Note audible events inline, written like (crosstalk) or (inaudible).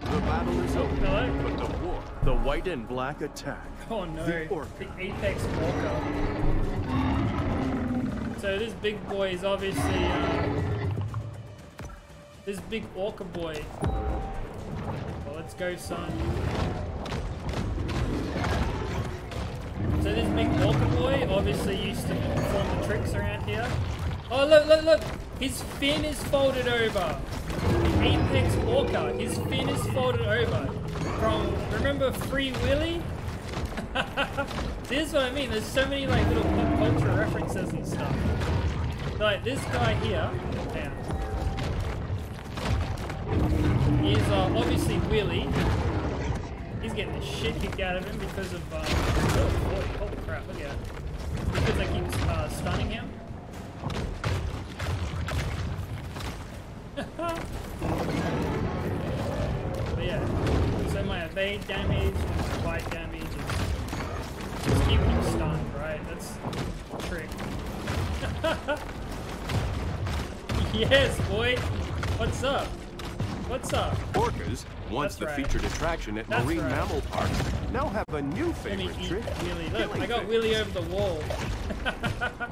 The battle is over. Hello? But the war, the white and black attack. Oh no, The orca. the apex orca. So this big boy is obviously uh, this big orca boy. Well, let's go, son. So this big orca boy obviously used to perform the tricks around here. Oh look, look, look! His fin is folded over. The apex orca. His fin is folded over. From remember Free Willy? (laughs) this is what I mean. There's so many like little pop culture references and stuff. Like this guy here, yeah, is uh, obviously Willy. He's getting the shit kicked out of him because of uh, yeah, so my evade damage, my bite damage is just keeping him stunned, right? That's the trick. (laughs) yes, boy. What's up? What's up? Orcas, once That's the right. featured attraction at That's marine right. mammal Park, now have a new favorite trick. Willy. Look, killing I got things. Willy over the wall. (laughs)